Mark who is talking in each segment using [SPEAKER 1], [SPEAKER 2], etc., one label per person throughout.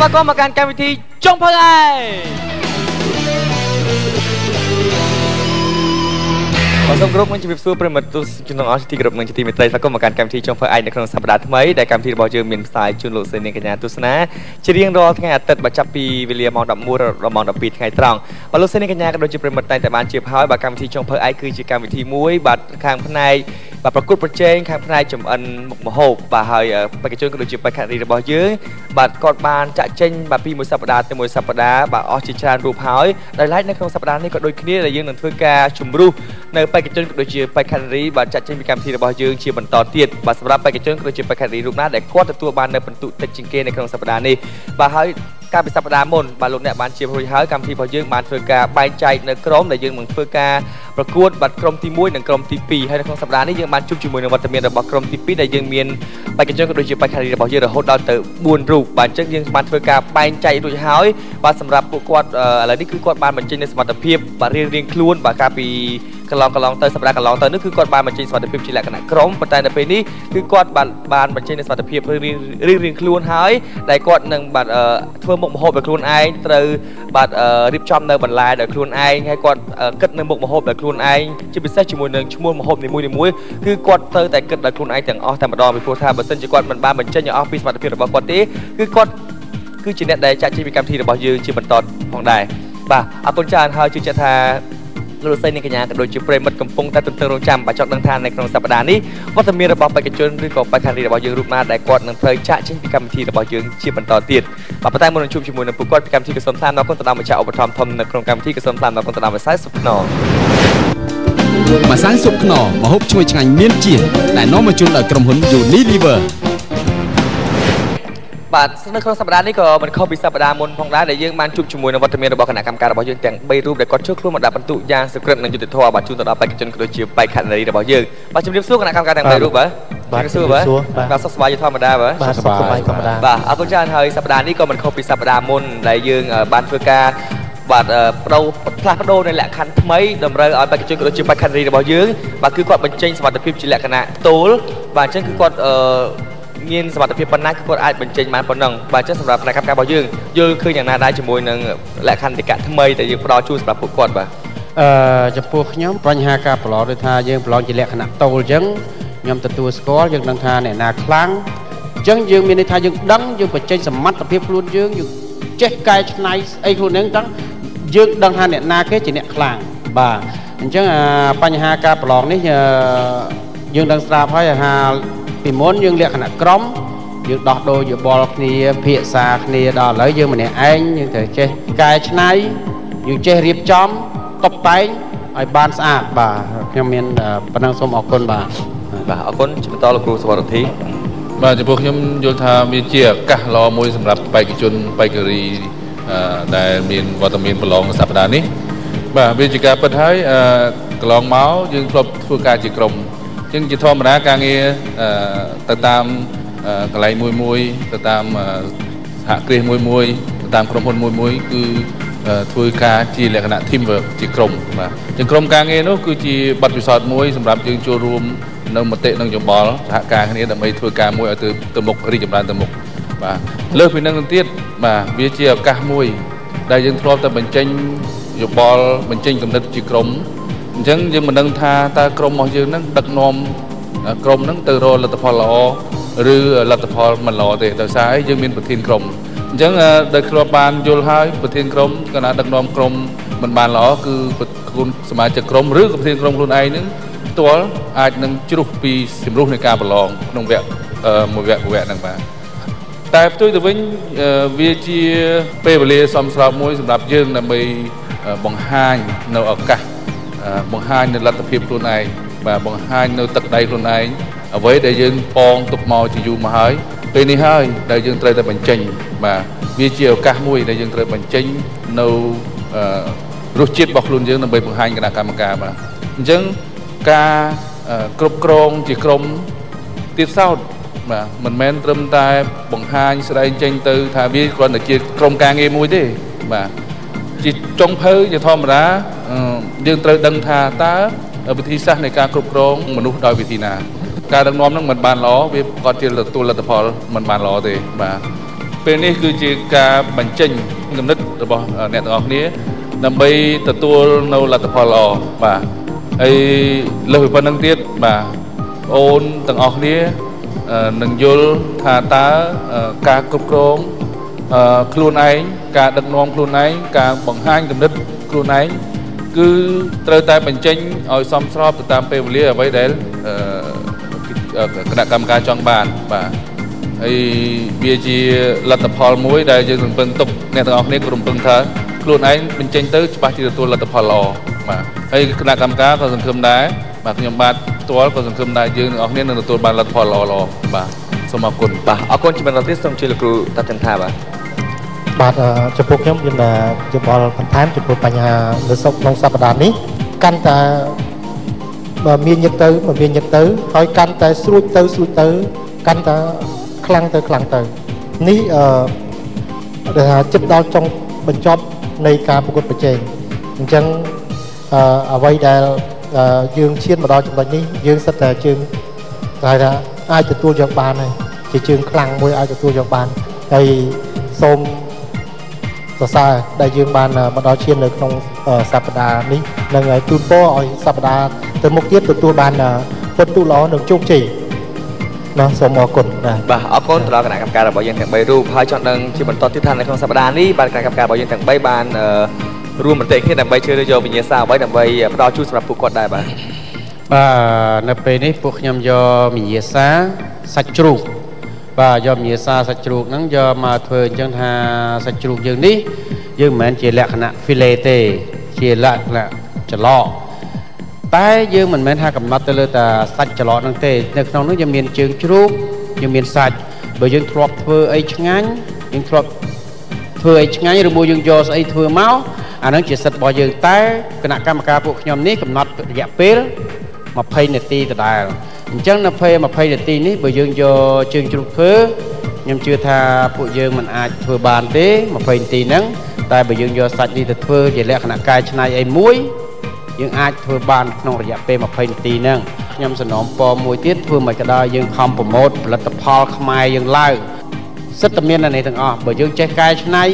[SPEAKER 1] ស្វាគមន៍មកកាន់កម្មវិធីចុងភៅឯង បាទសូមគោរពនឹងជម្រាបសួរប្រិមត្តទស្សនិកជនទាំងអស់ជាទីគោរពនិងជាទីមេត្រីស្វាគមន៍មកកាន់កម្មវិធីចុងភៅឯកនៅក្នុងសប្តាហ៍ថ្មីដែលកម្មវិធីរបស់យើងមានផ្សាយជូនលោកស្រីនាងកញ្ញាទស្សនាជារៀងរាល់ថ្ងៃអាទិត្យបើចាប់ពីវេលាម៉ោង11ដល់ម៉ោង12ថ្ងៃត្រង់បាទលោកស្រីនាងកញ្ញាក៏ដូចជាប្រិមត្តតែងតែបានជៀបហើយបាទកម្មវិធីចុងភៅឯកគឺជាកម្មវិធីមួយបាទខាងផ្នែកបាទប្រកួតប្រជែងខាងផ្នែកចំអិនមុខម្ហូបបាទហើយបេក្ខជនក៏ដូចជាបេក្ខនារីរបស់យើងបាទគាត់បានចាក់ចេញបាទពីមួយសប្តាហ៍ទៅមួយសប្តាហ៍បាទអស់ជាច្រើនរូបហើយដោយឡែកនៅក្នុងសប្តាហ៍នេះក៏ដូចគ្នាដែលយើងនឹងធ្វើការជំរុះនៅបេក្ខជនក៏ដូចជាបេក្ខនារីបាទចាក់ចេញពីកម្មវិធីរបស់យើងជាបន្តទៀតបាទសម្រាប់បេក្ខជនក៏ដូចជាបេក្ខនារីរូបណាដែលគាត់ទទួលបាននៅពិន្ទុតិចជាងគេនៅក្នុងសប្តាហ៍នេះបាទហើយ កាលពីសប្តាហ៍មុនបាទលោកអ្នកបានជារួចហើយកម្មវិធីរបស់យើងបានធ្វើការបែងចែកនៅក្រុមដែលយើងនឹងធ្វើការប្រកួតបាត់ក្រុមទី1និងក្រុមទី2ហើយនៅក្នុងសប្តាហ៍នេះយើងបានជួបជាមួយនឹងវត្តមានរបស់ក្រុមទី2ដែលយើងមានបេក្ខជនក៏ដូចជាបេក្ខនារីរបស់យើងរហូតដល់ទៅ4រូបបាទអញ្ចឹងយើងបានធ្វើការបែងចែករួចហើយបាទសម្រាប់ពួកគាត់ឥឡូវនេះគឺគាត់បានបញ្ចេញនូវសមត្ថភាពបាទរៀងរៀងខ្លួនបាទកាលពីកន្លងកន្លងទៅសម្រាប់កន្លងទៅនេះគឺគាត់បានបញ្ចេញសមត្ថភាពជាលក្ខណៈក្រុមប៉ុន្តែនៅពេលនេះគឺគាត់បានបានបញ្ចេញនូវសមត្ថភាពរៀងរៀងខ្លួនហើយដែលគាត់នឹងបាទធ្វើមុខម្ហូបដោយខ្លួនឯងត្រូវបាទរៀបចំនៅបន្លែដោយខ្លួនឯងហើយគាត់គិតនៅមុខម្ហូបដោយខ្លួនឯងជាពិសេសជាមួយនឹងឈ្មោះម្ហូបនីមួយៗគឺគាត់ត្រូវតែគិតដោយខ្លួនឯងទាំងអស់តែម្ដងពីព្រោះថាបើសិនជាគាត់មិនបានបញ្ចេញឲ្យអស់ពីសមត្ថភាពរបស់គាត់ទេគឺគាត់គឺជាអ្នកដែលចាក់ចេញពីកម្មវិធីរបស់យើងជាបន្តផងដែរបាទអរគុណច្រើនហើយជឿជាក់ថា លោកស្រីនិងកញ្ញាក៏ដូចជាប្រិមិត្តកំពុងតែទន្ទឹងរង់ចាំបើចង់ដឹងថានៅក្នុងសប្តាហ៍នេះវត្តមានរបស់បេក្ខជនឬក៏បេក្ខនារីរបស់យើងរូបណាដែលគាត់នឹងត្រូវចាក់ចេញពីកម្មវិធីរបស់យើងជាបន្តទៀតបាទប៉ុន្តែមុននឹងជួបជាមួយនឹងពួកគាត់ពីកម្មវិធីក៏សូមថ្លែងអំណរគុណទៅដល់ម្ចាស់ឧបត្ថម្ភធំនៅក្នុងកម្មវិធីក៏សូមថ្លែងអំណរគុណទៅដល់វិស័យសុខខ្នង
[SPEAKER 2] ម្សៅស៊ុបខ្នុរម្ហូបឈ្ងុយឆ្ងាញ់មានជាតិដែលនាំមកជូនដល់ក្រុមហ៊ុន Unilever
[SPEAKER 1] បាទនៅក្នុងសប្តាហ៍នេះក៏មិនខុសពីសប្តាហ៍មុនផងដែរដែលយើងបានជួបជាមួយនឹងវត្តមានរបស់គណៈកម្មការរបស់យើងទាំង3រូបដែលគាត់ចូលខ្លួនមកដាក់បន្ទុកយ៉ាងសក្រិតនិងយុត្តិធម៌បាទជូនទៅដល់បេក្ខជនក៏ដូចជាបេក្ខនារីរបស់យើងបាទជំរាបសួរគណៈកម្មការទាំង3រូបបាទ
[SPEAKER 3] បាទសួរបាទ
[SPEAKER 1] បាទសុខសប្បាយជាធម្មតាបាទ
[SPEAKER 3] បាទសុខសប្បាយធម្មតា
[SPEAKER 1] បាទអរគុណច្រើនហើយសប្តាហ៍នេះក៏មិនខុសពីសប្តាហ៍មុនដែលយើងបានធ្វើការបាទបដូរផ្លាស់ប្ដូរនៅលក្ខខណ្ឌថ្មីតម្រូវឲ្យបេក្ខជនក៏ដូចជាបេក្ខនារីរបស់យើងបាទគឺគាត់បញ្ចេញសមត្ថភាពជាលក្ខណៈទោលបាទអញ្ចឹងគឺគាត់អឺ មានសមត្ថភាពប៉ុណ្ណាគឺគាត់អាចបញ្ចេញបានប៉ុណ្ណឹងបាទចឹងសម្រាប់គណៈកម្មការរបស់យើងយល់ឃើញយ៉ាងណាដែរជាមួយនឹងលក្ខន្តិកៈថ្មីដែលយើងផ្ដល់ជូនសម្រាប់ពួកគាត់បាទ
[SPEAKER 3] អឺចំពោះខ្ញុំបញ្ហាការប្រឡងដូចថាយើងប្រឡងជាលក្ខណៈតូលចឹងខ្ញុំទទួលស្គាល់យើងដឹងថាអ្នកណាខ្លាំងអញ្ចឹងយើងមានន័យថាយើងដឹងយើងបញ្ចេញសមត្ថភាពខ្លួនយើងយើងចេះកែច្នៃអីខ្លួនហ្នឹងទាំងយើងដឹងថាអ្នកណាគេជាអ្នកខ្លាំងបាទអញ្ចឹងបញ្ហាការប្រឡងនេះយើងដឹងស្រាប់ហើយថា ពីមុនយើងលក្ខណៈក្រុមយើងដោះដូរយោបល់គ្នាភាសាគ្នាដល់ឥឡូវយើងម្នាក់ឯងយើងត្រូវចេះកែច្នៃយើងចេះរៀបចំតុបតែងឲ្យបានស្អាតបាទខ្ញុំមានប៉ុណ្ណឹងសូមអរគុណបាទ
[SPEAKER 1] បាទអរគុណជំរាបតលោកគ្រូសវរធី
[SPEAKER 4] បាទចំពោះខ្ញុំយល់ថាវាជាឱកាសល្អមួយសម្រាប់បេក្ខជនបេក្ខរីដែលមានវត្តមានប្រឡងសប្តាហ៍នេះបាទវាជាការពិតហើយកន្លងមកយើងធ្លាប់ធ្វើការជាក្រុម ជាងជាធម្មតាការងារទៅតាមកន្លែងមួយមួយទៅតាមសហគ្រាសមួយមួយទៅតាមក្រុមហ៊ុនមួយមួយគឺធ្វើការជាលក្ខណៈ team work ជាក្រុមបាទជាក្រុមការងារនោះគឺជាបទពិសោធន៍មួយសម្រាប់យើងចូលរួមនៅមតិនិងយោបល់សហការគ្នាដើម្បីធ្វើការមួយឲ្យទៅទៅមុខរីកចម្រើនទៅមុខបាទលើសពីនឹងទៀតបាទវាជាឱកាសមួយ ដែលយើងធ្លាប់តែបញ្ចេញយោបល់បញ្ចេញគំនិតជាក្រុម អញ្ចឹងយើងមិនដឹងថាតើក្រុមរបស់យើងនឹងដឹកនាំក្រុមនឹងទៅរកលទ្ធផលល្អឬលទ្ធផលមិនល្អទេដោយសារអីយើងមានប្រធានក្រុមអញ្ចឹងដែលធ្លាប់បានយល់ហើយប្រធានក្រុមកាលណាដឹកនាំក្រុមមិនបានល្អគឺខ្លួនសមាជិកក្រុមឬក៏ប្រធានក្រុមខ្លួនឯងនឹងផ្ទាល់អាចនឹងជ្រុះពីជំរុះនៃការប្រឡងក្នុងវគ្គមួយវគ្គមួយវគ្គហ្នឹងបាទតែផ្ទុយទៅវិញវាជាពេលវេលាសមស្របមួយសម្រាប់យើងដើម្បីបង្ហាញនៅឱកាស បង្ហាញនៅលទ្ធភាពខ្លួនឯងបាទបង្ហាញនៅទឹកដៃខ្លួនឯងអ្វីដែលយើងប៉ងទុកមកជាយូរមកហើយពេលនេះហើយដែលយើងត្រូវតែបញ្ចេញបាទវាជាឱកាសមួយដែលយើងត្រូវបញ្ចេញនៅរសជាតិរបស់ខ្លួនយើងដើម្បីបង្ហាញគណៈកម្មការបាទអញ្ចឹងការគ្រប់គ្រងជាក្រុមទៀតសោតបាទមិនមែនត្រឹមតែបង្ហាញស្ដែងចេញទៅ ថាវាគ្រាន់តែជាក្រុមការងារមួយទេបាទជាចុងភៅជាធម្មតា យើងត្រូវដឹងថាតើវិធីសាស្ត្រនៃការគ្រប់គ្រងមនុស្សដោយវិធីណា ការដឹកនាំនឹងមិនបានល្អវាប្រកបជាទទួលលទ្ធផលមិនបានល្អទេបាទអពេលនេះគឺជាការបញ្ចេញគំនិតរបស់អ្នកទាំងអស់គ្នាដើម្បីទទួលនៅលទ្ធផលល្អបាទហើយលើសពីប៉ុណ្្នឹងទៀតបាទអូនទាំងអស់គ្នានឹងយល់ថាតើការគ្រប់គ្រងខ្លួនឯងការដឹកនាំខ្លួនឯងការបង្ហាញគំនិតខ្លួនឯង គឺត្រូវតែបញ្ចេញឲ្យសមស្របទៅតាមពេលវេលាអ្វីដែលគណៈកម្មការចង់បានបាទហើយវាជាលទ្ធផលមួយដែលយើងរំពឹងទុកអ្នកទាំងអស់គ្នាក៏រំពឹងថាខ្លួនឯងបញ្ចេញទៅច្បាស់ជាទទួលលទ្ធផលល្អបាទហើយគណៈកម្មការក៏សង្ឃឹមដែរបាទខ្ញុំបាទផ្ទាល់ក៏សង្ឃឹមដែរយើងទាំងអស់គ្នានឹងទទួលបានលទ្ធផលល្អល្អបាទសូមអរគុណ
[SPEAKER 1] បាទអរគុណជំរាបលាសូមជួយលោកគ្រូតាត់ចន្ទថាបាទ
[SPEAKER 5] បាទចំពោះខ្ញុំមានយោបល់បន្ថែមចំពោះបញ្ហានៅសុខក្នុងសប្តាហ៍នេះកាន់តែបើមានញឹកទៅបើមានញឹកទៅហើយកាន់តែស្រួចទៅស្រួចទៅកាន់តែខ្លាំងទៅខ្លាំងទៅនេះអឺដែលថាចិត្តដល់ចុងបញ្ចប់នៃការប្រកួតប្រជែងអញ្ចឹងអឺអ្វីដែលយើងឈានមកដល់ចំណុចនេះយើងសិតតែជើងគេថាអាចទទួលយកបានហើយជាជើងខ្លាំងមួយអាចទទួលយកបានហើយសូម សរសើរដែលយើងបានមកដល់ឈាននៅក្នុងសប្តាហ៍នេះនឹងជូនពរឲ្យសប្តាហ៍ទៅមុខទៀតទទួលបានពុតទូល្អនិងជោគជ័យណាសូមអរគុណ
[SPEAKER 1] បាទបាទអរគុណទៅដល់គណៈកម្មការរបស់យើងទាំង3រូបហើយចង់ដឹងជាបន្តទៀតថានៅក្នុងសប្តាហ៍នេះបានគណៈកម្មការរបស់យើងទាំង3បានរួមមតិគ្នាដើម្បីជ្រើសរើសយកវិញ្ញាសាអ្វីដើម្បីផ្ដល់ជូនសម្រាប់ពួកគាត់ដែរបាទ
[SPEAKER 3] បាទនៅពេលនេះពួកខ្ញុំយកវិញ្ញាសាសាច់ជ្រូក បាទយកវិញ្ញាសាសាច់ជ្រូកហ្នឹងយកមកធ្វើអញ្ចឹងថាសាច់ជ្រូកយើងនេះ យើងមិនមែនជាលក្ខណៈ filet ទេ ជាលក្ខណៈច្រឡកតែយើងមិនមែនថាកំណត់ទៅលើតែសាច់ច្រឡកហ្នឹងទេនៅក្នុងនោះយើងមានជើងជ្រូកយើងមានសាច់បើយើងធ្លាប់ធ្វើអីឆ្ងាញ់យើងធ្លាប់ធ្វើអីឆ្ងាញ់ឬមួយយើងយកស្អីធ្វើមកអាហ្នឹងជាសិទ្ធិរបស់យើងតែគណៈកម្មការពួកខ្ញុំនេះកំណត់រយៈពេល20នាទីដដែល អញ្ចឹងនៅពេល20នាទីនេះបើយើងយកជើងជ្រូកធ្វើខ្ញុំជឿថាពួកយើងមិនអាចធ្វើបានទេ20នាទីហ្នឹងតែបើយើងយកសាច់នេះទៅធ្វើជាលក្ខណៈកែច្នៃអីមួយយើងអាចធ្វើបានក្នុងរយៈពេល20នាទីហ្នឹងខ្ញុំសំណូមពរមួយទៀតធ្វើមិនក៏ដោយយើងខំប្រម៉ូតផលិតផលខ្មែរយើងឡើងសិទ្ធិមាននៅនេះទាំងអស់បើយើងចេះកែច្នៃ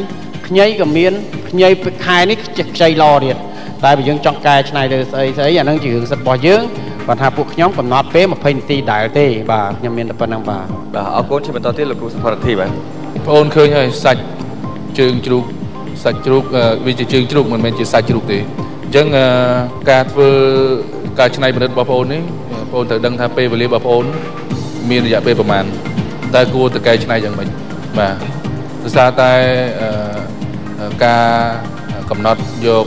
[SPEAKER 3] ខ្ញីក៏មានខ្ញីខែនេះចេះខ្ចីឡទៀតតែបើយើងចង់កែច្នៃទៅស្អីស្អីអាហ្នឹងជារឿងសិទ្ធិរបស់យើង គាត់ថាពួកខ្ញុំកំណត់ពេល20នាទីដែលទេបាទខ្ញុំមានតែប៉ុណ្្នឹងបាទ
[SPEAKER 1] បាទអរគុណជាបន្តទៀតលោកគ្រូសុផរធីបាទ
[SPEAKER 4] បងអូនឃើញហើយសាច់ជើងជ្រូកសាច់ជ្រូកវាជាជើងជ្រូកមិនមែនជាសាច់ជ្រូកទេអញ្ចឹងការធ្វើការច្នៃប្រឌិតរបស់បងអូននេះបងអូនត្រូវដឹងថាពេលវេលារបស់បងអូនមានរយៈពេលប្រហែលតើគួរតកែច្នៃយ៉ាងម៉េចបាទដោយសារតែការកំណត់យក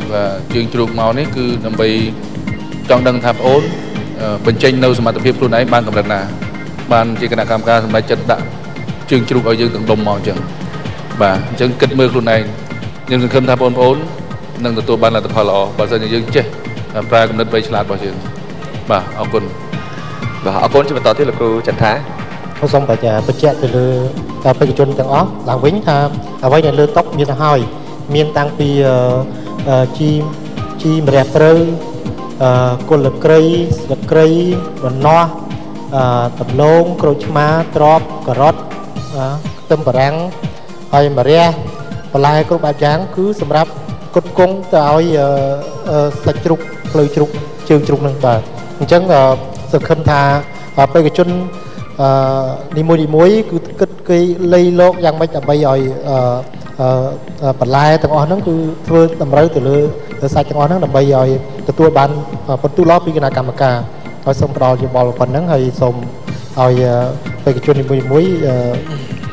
[SPEAKER 4] ជើងជ្រូកមកនេះគឺដើម្បីចង់ដឹងថាបងអូន បញ្ចេញនៅសមត្ថភាពខ្លួនឯងបានកម្រិតណា បានជាគណៈកម្មការសម្រេចចិត្តដាក់ជើងជ្រូកឲ្យយើងទាំងដុំមកអញ្ចឹងបាទអញ្ចឹងគិតមើលខ្លួនឯងខ្ញុំសង្ឃឹមថាបងប្អូននឹងទទួលបានលទ្ធផលល្អបើមិនយើងចេះប្រើគំនិតវៃឆ្លាតរបស់យើងបាទអរគុណ
[SPEAKER 1] បាទអរគុណជាបន្តទៀតលោកគ្រូចន្ទថា
[SPEAKER 5] ខ្ញុំសូមបញ្ជាក់បញ្ជាក់ទៅលើបេក្ខជនទាំងអស់ឡើងវិញថាអ្វីដែលលើតុមានទៅហើយមានតាំងពីជីជីម្រះព្រៅអឺ គុលក្រីស្លឹកក្រីបំណោះអឺដំឡូងក្រូចឆ្មាត្រប់ការ៉ុតខ្ទឹមបារាំងហើយម្រះបន្លែគ្រប់បែបយ៉ាង គឺសម្រាប់គុតគង់ទៅឲ្យសាច់ជ្រូកផ្លូវជ្រូកជើងជ្រូកនឹងបាទអញ្ចឹងសង្ឃឹមថាបេក្ខជនអឺនីមួយនីមួយគឺគិតគេលៃលោកយ៉ាងម៉េចដើម្បីឲ្យបន្លែទាំងអស់ហ្នឹងគឺធ្វើតម្រូវទៅលើ សាច់ទាំងអស់ហ្នឹងដើម្បីឲ្យទទួលបានបន្ទូលពីគណៈកម្មការហើយសូមផ្ដល់យោបល់ប៉ុណ្ណឹងហើយសូមឲ្យបេក្ខជននីមួយៗ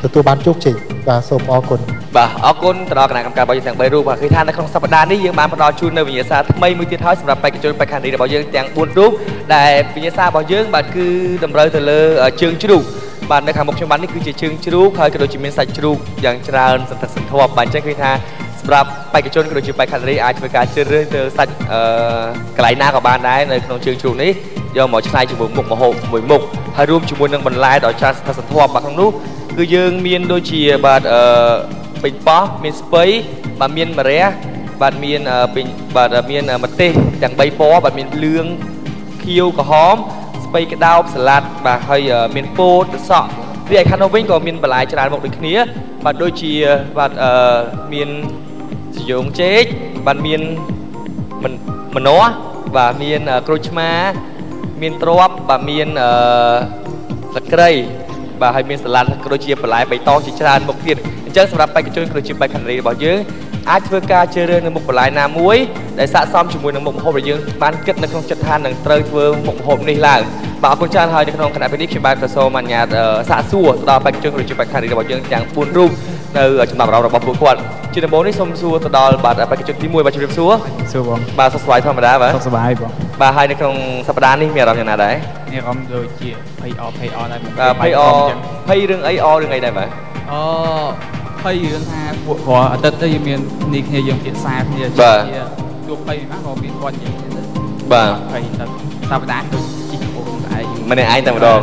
[SPEAKER 5] ទទួលបានជោគជ័យបាទសូមអរគុណ
[SPEAKER 1] បាទអរគុណទៅដល់គណៈកម្មការរបស់យើងទាំង3រូបបាទឃើញថានៅក្នុងសប្តាហ៍នេះយើងបានផ្ដល់ជូននៅវិញ្ញាសាថ្មីមួយទៀតហើយសម្រាប់បេក្ខជនបេក្ខនារីរបស់យើងទាំង4រូបដែលវិញ្ញាសារបស់យើងបាទគឺតម្រូវទៅលើជើងជ្រូកបាទនៅខាងមុខខ្ញុំបាទនេះគឺជាជើងជ្រូកហើយក៏ដូចជាមានសាច់ជ្រូកយ៉ាងច្រើនសន្ធឹកសន្ធាប់បាទអញ្ចឹងឃើញថា សម្រាប់បេក្ខជនក៏ដូចជាបេក្ខនារីអាចធ្វើការជ្រើសរើសទៅសាច់អឺកន្លែងណាក៏បានដែរនៅក្នុងជើងជ្រូកនេះយកមកឆ្នៃជាមួយមុខម្ហូបមួយមុខហើយរួមជាមួយនឹងបន្លែដ៏ច្រើនសន្ធឹកសន្ធាប់បាទក្នុងនោះគឺយើងមានដូចជាបាទអឺពេញប៉ោះមានស្ពៃបាទមានម្រះបាទមានពេញបាទមានម្ទេសទាំង3ពណ៌បាទមានលឿងខៀវក្រហមស្ពៃក្តោបសាឡាត់បាទហើយមានពោតសក់រីឯខាងនោះវិញក៏មានបន្លែច្រើនមកដូចគ្នាបាទដូចជាបាទអឺមាន សយងចេកបាទមានមិនម្នាស់បាទមានអឺក្រូចឆ្មា មានទ្របបាទមានអឺស្លឹកគ្រៃបាទហើយមានសាឡាត់ក៏ដូចជាបន្លែបៃតងជាច្រើនមុខទៀតអញ្ចឹងសម្រាប់បេក្ខជនក៏ដូចជាបេក្ខនារីរបស់យើងអាចធ្វើការជ្រើសរើសនៅមុខបន្លែណាមួយដែលស័ក្តិសមជាមួយនឹងមុខម្ហូបដែលយើងបានគិតនៅក្នុងចិត្តថានឹងត្រូវធ្វើមុខម្ហូបនេះឡើងបាទអរគុណច្រើនហើយនៅក្នុងគណៈពេលនេះខ្ញុំបាទក៏សូមអនុញ្ញាតអឺសាកសួរទៅដល់បេក្ខជនក៏ដូចជាបេក្ខនារីរបស់យើងទាំង4រូបនៅចំណាប់អារម្មណ៍របស់ពួកគាត់ ជាដំបូងនេះសូមសួរទៅដល់បាទបេក្ខជនទី1បាទជម្រាបសួរ
[SPEAKER 6] សួរបង
[SPEAKER 1] បាទសុខសប្បាយធម្មតាបាទ
[SPEAKER 6] សុខសប្បាយបង
[SPEAKER 1] បាទហើយនៅក្នុងសប្តាហ៍នេះមានអារម្មណ៍យ៉ាងណាដែរ
[SPEAKER 6] នេះអារម្មណ៍ដូចជាភ័យអភ័យអដែរបង
[SPEAKER 1] បាទភ័យអភ័យរឿងអីអរឿងអីដែរបាទ
[SPEAKER 6] អូភ័យរឿងថាពួកព្រោះអាទិត្យទៅយើងមាននេះគ្នាយើងភាសាគ្នា
[SPEAKER 1] បាទ
[SPEAKER 6] ជួបភ័យណាក៏មានគាត់និយាយទៅ
[SPEAKER 1] បាទ
[SPEAKER 6] ភ័យទៅសប្តាហ៍ដូចជីកអូនស្អែក
[SPEAKER 1] ម្នាក់ឯងតែម្ដង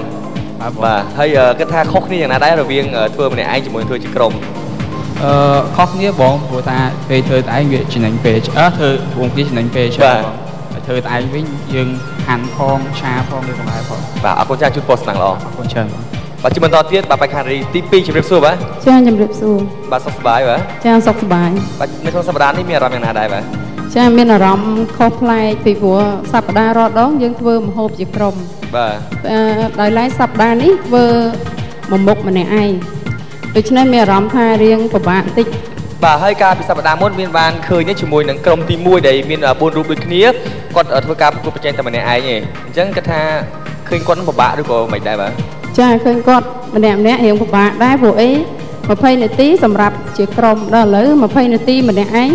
[SPEAKER 6] បាទបង
[SPEAKER 1] បាទហើយអឺគិតថាខុសគ្នាយ៉ាងណាដែររវាងអឺធ្វើម្នាក់ឯងជាមួយនឹងធ្វើជាក្រុម
[SPEAKER 6] អឺខុសគ្នាបងព្រោះថាពេលធ្វើតែឯងវាចំណេញពេលអើធ្វើវងគេចំណេញពេលច្រើនបងហើយធ្វើតែឯងវិញយើងហាន់ផងឆាផងឬកម្លែផង
[SPEAKER 1] បាទអរគុណច្រើនជួបពោះស្នងល្អ
[SPEAKER 6] អរគុណច្រើនបង
[SPEAKER 1] បាទជាបន្តទៀតបាទបេក្ខនារីទី2ជម្រាបសួរបាទ
[SPEAKER 7] ចាជំរាបសួរ
[SPEAKER 1] បាទសុខសប្បាយបាទ
[SPEAKER 7] ចាសុខសប្បាយ
[SPEAKER 1] បាទនៅក្នុងសប្តាហ៍នេះមានអារម្មណ៍យ៉ាងណាដែរបាទ
[SPEAKER 7] ចាមានអារម្មណ៍ខុសប្លែកពីព្រោះសប្តាហ៍រាល់ដងយើងធ្វើម្ហូបជាក្រុម
[SPEAKER 1] បាទ
[SPEAKER 7] អឺដោយឡែកសប្តាហ៍នេះធ្វើមួយមុខម្នាក់ឯង ដូច្នេះមានអារម្មណ៍ថារៀងពិបាកបន្តិច
[SPEAKER 1] បាទហើយការពីសប្តាហ៍មុនមានបានឃើញនេះជាមួយនឹងក្រុមទី1ដែលមាន4រូបដូចគ្នាគាត់អឺធ្វើការប្រកួតប្រជែងតែម្នាក់ឯងទេអញ្ចឹងគាត់ថាឃើញគាត់នឹងពិបាកឬក៏មិនដែរបាទ
[SPEAKER 7] ចាឃើញគាត់ម្នាក់ម្នាក់រៀងពិបាកដែរព្រោះអី20នាទីសម្រាប់ជាក្រុមដល់ឥឡូវ20នាទីម្នាក់ឯង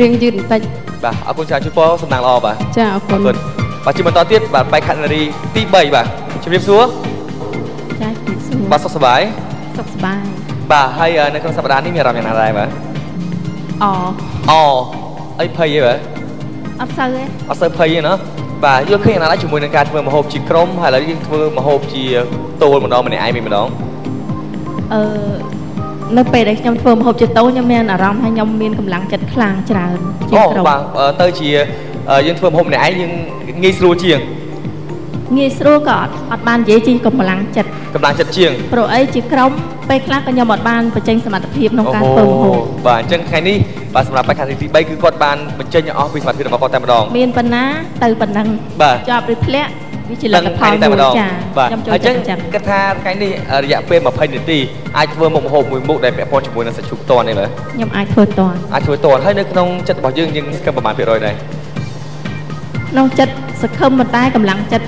[SPEAKER 7] រៀងយឺតបន្តិច
[SPEAKER 1] បាទអរគុណច្រើនជួបពោះសំណាងល្អបាទ
[SPEAKER 7] ចាអរគុ
[SPEAKER 1] អ
[SPEAKER 7] ណ
[SPEAKER 1] រគុណបាទជាបន្តទៀតបាទបេក្ខនារីទី3បាទជម្រាបសួរ
[SPEAKER 7] ចាជំរាបសួរ
[SPEAKER 1] បាទសុខសប្បាយ
[SPEAKER 7] សុខសប្បាយ
[SPEAKER 1] បាទហើយអឺនៅក្នុងសប្តាហ៍នេះមានអារម្មណ៍យ៉ាងណាដែរបាទ
[SPEAKER 7] អ
[SPEAKER 1] អអីភ័យទេបាទ
[SPEAKER 7] អត់សូវទេ
[SPEAKER 1] អត់សូវភ័យទេណាបាទយល់ឃើញយ៉ាងណាដែរជាមួយនឹងការធ្វើម្ហូបជាក្រុមហើយឥឡូវយើងធ្វើម្ហូបជាតូលម្ដងម្នាក់ឯងវិញម្ដង
[SPEAKER 8] អឺនៅពេលដែលខ្ញុំធ្វើម្ហូបជាតូចខ្ញុំមានអារម្មណ៍ថាខ្ញុំមានកម្លាំងចិត្តខ្លាំងច្រើនជា
[SPEAKER 1] អូ
[SPEAKER 8] ងក្រុម
[SPEAKER 1] បាទអឺទៅជាអឺយើងធ្វើម្ហូបម្នាក់ឯងយើងងាយស្រួលជាង
[SPEAKER 8] ងាយស្រួលក៏អត់អត់បាននិយាយជាកម្លាំងចិត្ត
[SPEAKER 1] កម្លាំងចិត្តជាង
[SPEAKER 8] ព្រោះអីជាក្រុមពេលខ្លះក៏ខ្ញុំអត់បានបញ្ចេញសមត្ថភាពក្នុងការធ្វើម្ហូប
[SPEAKER 1] បាទអញ្ចឹងថ្ងៃនេះបាទសម្រាប់បេក្ខនារីទី3គឺគាត់បានបញ្ចេញអស់ពីសមត្ថភាពរបស់គាត់តែម្ដង
[SPEAKER 8] មានប៉ុណ្ណាទៅប៉ុណ្ណឹង
[SPEAKER 1] បាទ
[SPEAKER 8] ចប់ឬធ្លាក់វាជាលទ្ធផល
[SPEAKER 1] តែ
[SPEAKER 8] មួយ
[SPEAKER 1] ម្ដង
[SPEAKER 8] ចា
[SPEAKER 1] បាទ
[SPEAKER 8] ខ្ញុំចូល
[SPEAKER 1] ហើយអញ្ចឹង
[SPEAKER 8] ចិត្តអញ្ចឹង
[SPEAKER 1] គិតថាថ្ងៃនេះរយៈពេល20នាទីអាចធ្វើមុខម្ហូបមួយមុខដែលពាក់ព័ន្ធជាមួយនឹងសាច់ជ្រូកតនទេបាទ
[SPEAKER 8] ខ្ញុំអាចធ្វើតន់
[SPEAKER 1] អាចធ្វើតនហើយនៅក្នុងចិត្តរបស់យើងយើងស្គមប្រមាណភាគរយដែរ
[SPEAKER 8] ក្នុងចិត្តសង្ឃឹមប៉ុន្តែកម្លាំងចិត្ត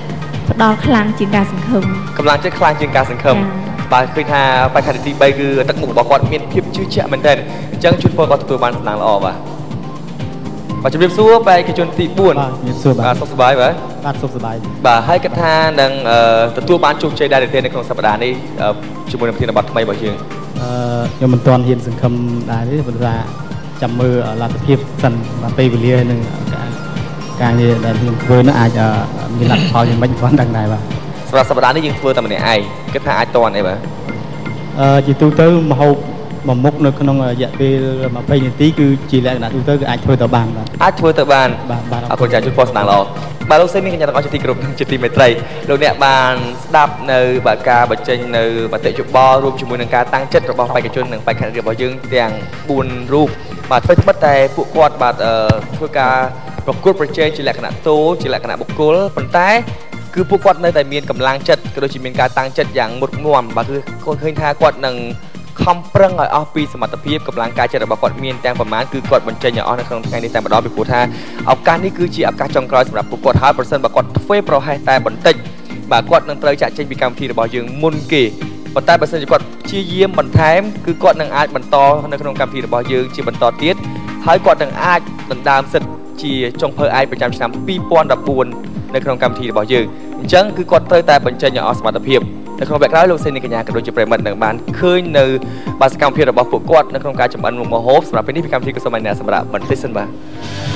[SPEAKER 8] ផ្ដល់ខ្លាំងជាងការសង្ឃឹម
[SPEAKER 1] កម្លាំងចិត្តខ្លាំងជាងការសង្ឃឹម
[SPEAKER 8] ចា៎
[SPEAKER 1] បាទឃើញថាបេក្ខនារីទី3គឺទឹកមុខរបស់គាត់មានភាពជឿជាក់មែនទែនអញ្ចឹងជួយធ្វើគាត់ទទួលបានសំណាងល្អបាទបាទជំរាបសួរបេក្ខជនទី4
[SPEAKER 6] បាទជំរាបសួរបាទ
[SPEAKER 1] បាទសុខសប្បាយបាទ
[SPEAKER 6] បាទសុខសប្បាយ
[SPEAKER 1] បាទហើយគិតថានឹងអឺទទួលបានជោគជ័យដែរទេនៅក្នុងសប្តាហ៍នេះអឺជាមួយនឹងប្រធានបទថ្មីរបស់យើង
[SPEAKER 6] អឺខ្ញុំមិនទាន់ហ៊ានសង្ឃឹមដែរទេព្រោះថាចាំមើលលទ្ធភាពសិនមកពេលវេលាហើយនឹង ការការងារដែលខ្ញុំធ្វើនោះអាចអឺមានលទ្ធផលយ៉ាងម៉េចមិនទាន់ដឹងដែរបាទ
[SPEAKER 1] សម្រាប់សប្តាហ៍នេះយើងធ្វើតែម្នាក់ឯងគិតថាអាចតន់អីបាទ
[SPEAKER 6] អឺជាទូទៅមហូបមួយមុខនៅក្នុងរយៈពេល20នាទីគឺជាលក្ខណៈទូទៅគឺអាចធ្វើទៅបានបាទ
[SPEAKER 1] អាចធ្វើទៅបាន
[SPEAKER 6] បាទបាទ
[SPEAKER 1] អរគុណចាស់ជួយពោះស្នងល្អបាទលោកសេមីកញ្ញាទាំងអស់ជាទីគោរពនិងជាទីមេត្រីលោកអ្នកបានស្ដាប់នៅបាទការបញ្ចេញនៅមតិយោបល់រួមជាមួយនឹងការតាំងចិត្តរបស់បេក្ខជននិងបេក្ខនារីរបស់យើងទាំង4រូប បាទធ្វើត្បិតតែពួកគាត់បាទអឺធ្វើការប្រកួតប្រជែងជាលក្ខណៈតូលជាលក្ខណៈបុគ្គលប៉ុន្តែគឺពួកគាត់នៅតែមានកម្លាំងចិត្តក៏ដូចជាមានការតាំងចិត្តយ៉ាងមុតមាំបាទគឺគាត់ឃើញថាគាត់នឹងខំប្រឹងឲ្យអស់ពីសមត្ថភាពកម្លាំងកាយចិត្តរបស់គាត់មានទាំងប្រមាណគឺគាត់បញ្ចេញឲ្យអស់នៅក្នុងថ្ងៃនេះតែម្ដងពីព្រោះថាឱកាសនេះគឺជាឱកាសចុងក្រោយសម្រាប់ពួកគាត់ហើយប្រសិនបើគាត់ធ្វើប្រហែសតែបន្តិចបាទគាត់នឹងត្រូវចាក់ចេញពីកម្មវិធីរបស់យើងមុនគេ ប៉ុន្តែបើសិនជាគាត់ព្យាយាមបន្ថែមគឺគាត់នឹងអាចបន្តនៅក្នុងកម្មវិធីរបស់យើងជាបន្តទៀតហើយគាត់នឹងអាចដណ្ដើមសិទ្ធិជាចុងភៅឯកប្រចាំឆ្នាំ2014នៅក្នុងកម្មវិធីរបស់យើងអញ្ចឹងគឺគាត់ត្រូវតែបញ្ចេញឲ្យអស់សមត្ថភាពនៅក្នុងវគ្គក្រោយលោកសេនីកញ្ញាក៏ដូចជាប្រិមិត្តនឹងបានឃើញនៅបាទសកម្មភាពរបស់ពួកគាត់នៅក្នុងការចម្អិនមុខម្ហូបសម្រាប់ពេលនេះពីកម្មវិធីក៏សូមអនុញ្ញាតសម្រាប់បន្តិចសិនបាទ